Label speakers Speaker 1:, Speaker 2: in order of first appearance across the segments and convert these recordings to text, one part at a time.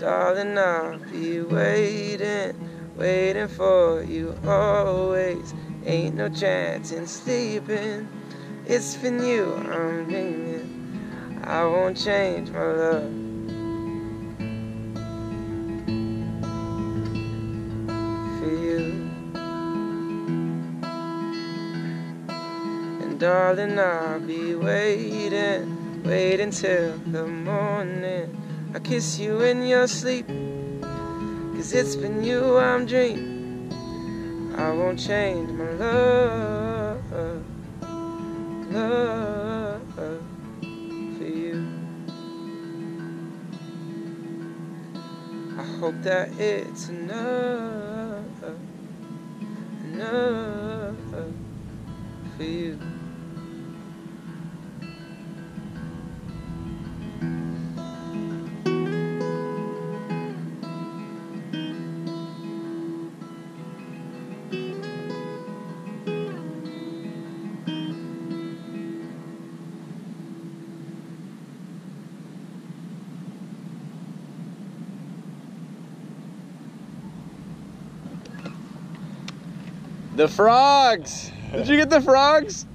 Speaker 1: Darling, I'll be waiting, waiting for you always. Ain't no chance in sleeping. It's for you I'm dreaming. I won't change my love. For you. And darling, I'll be waiting, waiting till the morning. I kiss you in your sleep. Cause it's been you I'm dreaming. I won't change my love, love for you. I hope that it's enough, enough for you.
Speaker 2: The frogs! Did you get the frogs?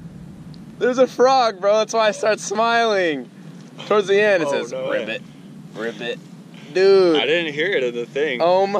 Speaker 2: There's a frog, bro. That's why I start smiling. Towards the end, it
Speaker 3: Oh,
Speaker 2: says,
Speaker 3: no
Speaker 2: "Rip
Speaker 3: way.
Speaker 2: it, rip it, dude."
Speaker 3: I didn't hear it in the thing.
Speaker 2: Oh my